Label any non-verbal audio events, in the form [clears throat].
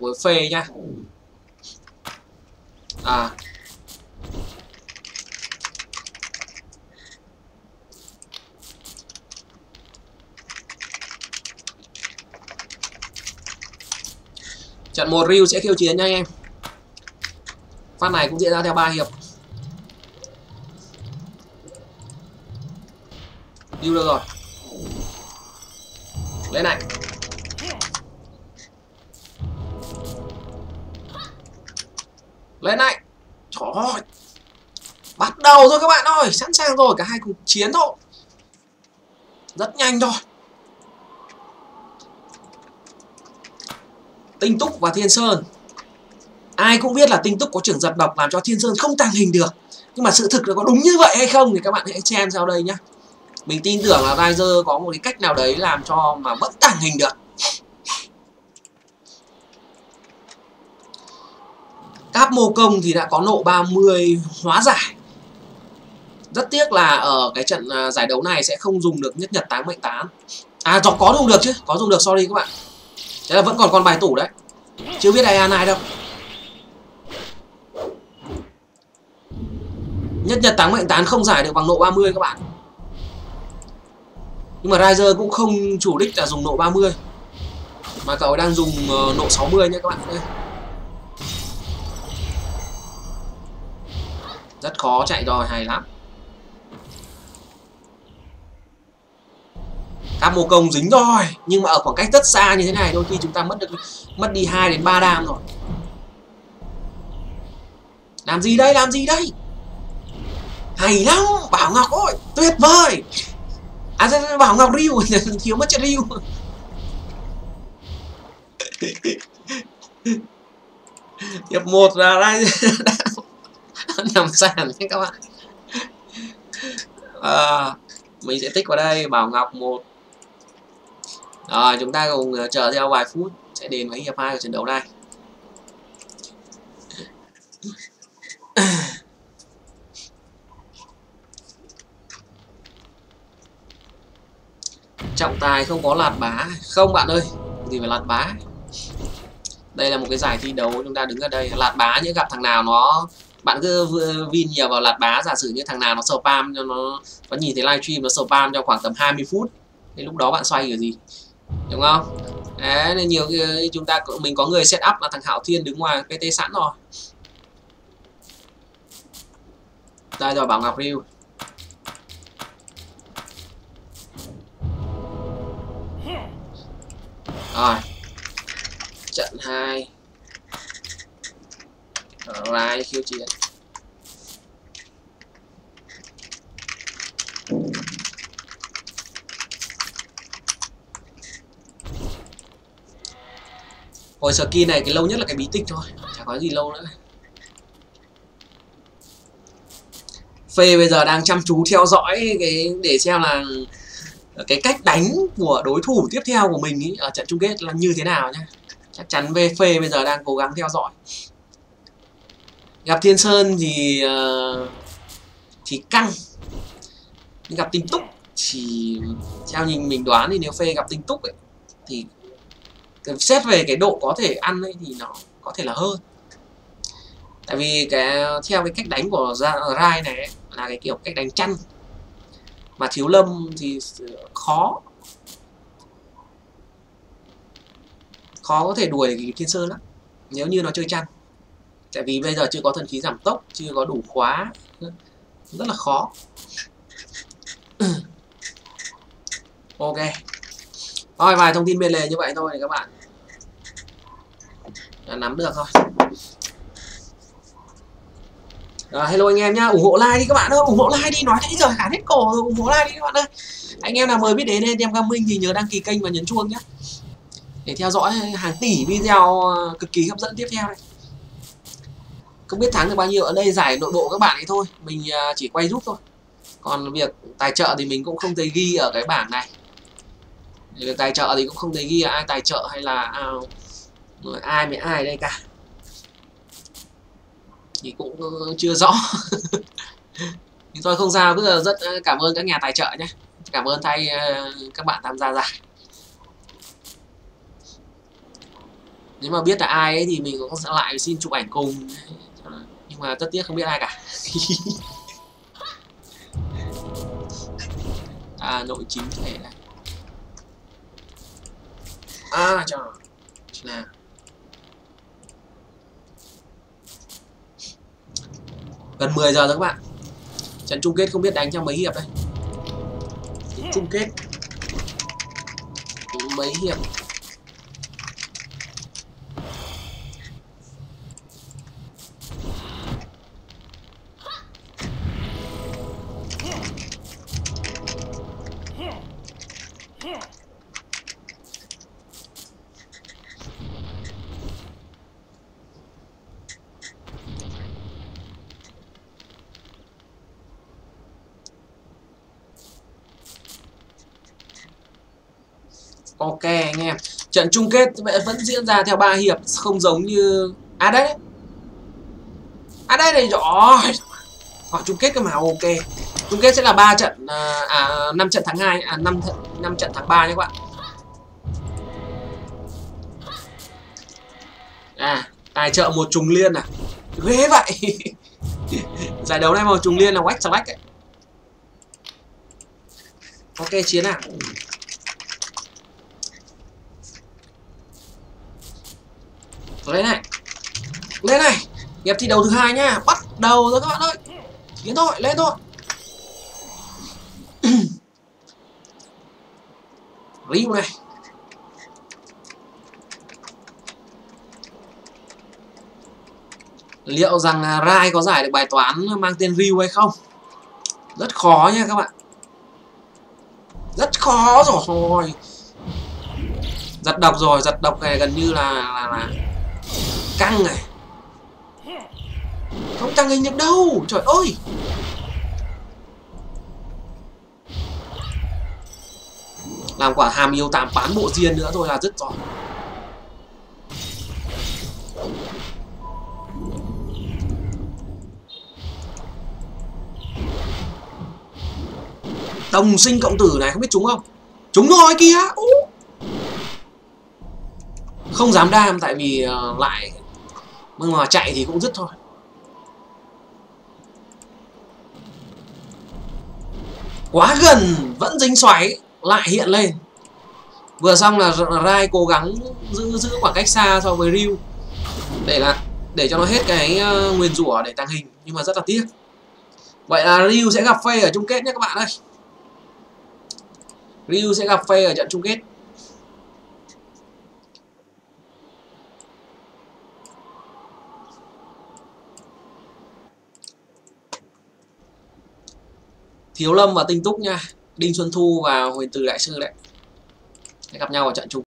với phê nhá à. Trận một Ryu sẽ khiêu chiến nha anh em. Phát này cũng diễn ra theo ba hiệp. Ryu được rồi? Lên này. Lên này. Trời ơi. Bắt đầu thôi các bạn ơi, sẵn sàng rồi, cả hai cùng chiến thôi. Rất nhanh thôi. Tinh túc và thiên sơn. Ai cũng biết là tinh túc có trưởng giật độc làm cho thiên sơn không tàng hình được. Nhưng mà sự thực là có đúng như vậy hay không thì các bạn hãy xem sau đây nhé mình tin tưởng là Riser có một cái cách nào đấy làm cho mà vẫn tàng hình được. Cáp mô công thì đã có nộ 30 hóa giải. Rất tiếc là ở cái trận ờ, giải đấu này sẽ không dùng được nhất nhật táng mệnh tán. À có, có dùng được chứ, có dùng được sorry các bạn. Thế là vẫn còn con bài tủ đấy. Chưa biết ai an ai đâu. Nhất nhật táng mệnh tán không giải được bằng nộ 30 các bạn. Nhưng mà Riser cũng không chủ đích là dùng nộ 30 Mà cậu đang dùng ờ, nộ 60 nhé các bạn Rất khó chạy rồi, hay lắm. Cáp mô công dính rồi Nhưng mà ở khoảng cách rất xa như thế này Đôi khi chúng ta mất được mất đi 2 đến 3 đam rồi. Làm gì đây, làm gì đây? Hay lắm, Bảo Ngọc ơi Tuyệt vời. À dạ, dạ, Bảo Ngọc riu, [laughs] Thiếu mất chất riu, [laughs] Hiệp một là đây [laughs] nằm sàn nhé các bạn? À, mình sẽ tích vào đây bảo ngọc một. Rồi chúng ta cùng ờ, chờ theo vài phút sẽ đến với hiệp hai của trận đấu này. [coughs] Trọng tài không có lạt bá không bạn ơi? Gì phải lạt bá? Đây là một cái giải thi đấu chúng ta đứng ở đây. Lạt bá những gặp thằng nào nó bạn cứ vin nhiều vào lạt bá, giả sử như thằng nào nó spam cho nó có nhìn thấy livestream nó spam cho khoảng tầm 20 phút, thì lúc đó bạn xoay kiểu gì? Đúng không? Đấy, nên nhiều khi chúng ta mình có người set up là thằng hạo thiên đứng ngoài pt sẵn rồi. Đây rồi bảo ngọc riu rồi. Trận 2 lại khiêu chiến Hồi skin này cái lâu nhất là cái bí tích thôi Chả có gì lâu nữa. Phê bây giờ đang chăm chú theo dõi cái để xem là cái cách đánh của đối thủ tiếp theo của mình ý, ở trận chung kết là như thế nào nhá. Chắc chắn về phê bây giờ đang cố gắng theo dõi gặp thiên sơn thì uh, thì căng. Nhưng gặp tinh túc thì theo nhìn mình đoán thì nếu phê gặp tinh túc ấy thì xét về cái độ có thể ăn ấy thì nó có thể là hơn. Tại vì cái theo cái cách đánh của ờ, rai này ấy, là cái kiểu cách đánh chăn. Mà thiếu lâm thì khó. Khó có thể đuổi thiên sơn lắm. Nếu như nó chơi chăn tại vì bây giờ chưa có thần khí giảm tốc chưa có đủ khóa. Rất là khó. [clears throat] Ok. Thôi vài thông tin bên lề như vậy thôi các bạn. Đã nắm được thôi à, hello anh em nhá. Ủng hộ like đi các bạn ơi. Ủng hộ like đi. Nói nãy giờ cả hết cổ rồi. Ủng hộ like đi các bạn ơi. Anh em nào mới biết đến em cam minh thì nhớ đăng ký kênh và nhấn chuông nhé để theo dõi hàng tỷ video cực kỳ hấp dẫn tiếp theo này không biết thắng được bao nhiêu ở đây giải nội bộ các bạn ấy thôi mình à, chỉ quay giúp thôi. Còn việc tài trợ thì mình cũng không thấy ghi ở cái bảng này. Việc tài trợ thì cũng không thấy ghi là ai tài trợ hay là à, ai với ai đây cả. Thì cũng ừ, chưa rõ. [laughs] Nhưng tôi không sao giờ rất à, cảm ơn các nhà tài trợ nhé. Cảm ơn thay à, các bạn tham gia giải. Nếu mà biết là ai ấy thì mình cũng sẽ lại xin chụp ảnh cùng nhưng mà tất tiếc không biết ai cả. [laughs] À nội chính thể này. À trời là gần 10 giờ rồi các bạn. Trận chung kết không biết đánh trong mấy hiệp đây? Chung kết. Mấy hiệp? Ok anh em. Trận chung kết vẫn diễn ra theo 3 hiệp, Không giống như À đấy À đây này rồi Họ chung kết cơ mà, ok. Chung kết sẽ là 3 trận À, à 5 trận tháng 2 À 5, 5 trận tháng 3 nhé các bạn. À Tài trợ một trùng liên à? Ghê vậy. [laughs] Giải đấu này mà trùng liên là Wax Select ấy. Ok chiến à lên này. Lên này. Hiệp thi đấu thứ hai nhá. Bắt đầu rồi các bạn ơi. Chiến thôi lên thôi. Ryu này liệu rằng à, Rai có giải được bài toán mang tên Ryu hay không? Rất khó nha các bạn. Rất khó rồi. Giật độc rồi giật độc này gần như là là, là căng này. Không tăng hình được đâu. Trời ơi. Làm quả hàm yêu tạm bán bộ diên nữa thôi là dứt rồi. Đồng sinh cộng tử này, không biết trúng không? Trúng rồi kia. không dám đam, tại vì ờ, lại nhưng mà chạy thì cũng dứt thôi. Quá gần, vẫn dính xoáy lại hiện lên. Vừa xong là Rai cố gắng giữ giữ khoảng cách xa so với Ryu để là để cho nó hết cái ờ, uh, nguyền rủa để tăng hình nhưng mà rất là tiếc. Vậy là Ryu sẽ gặp Faye ở chung kết nhé các bạn ơi. Ryu sẽ gặp Faye ở trận chung kết. Thiếu Lâm và Tinh Túc nha. Đinh Xuân Thu và Huyền Từ Đại Sư đấy. Sẽ gặp nhau ở trận chung.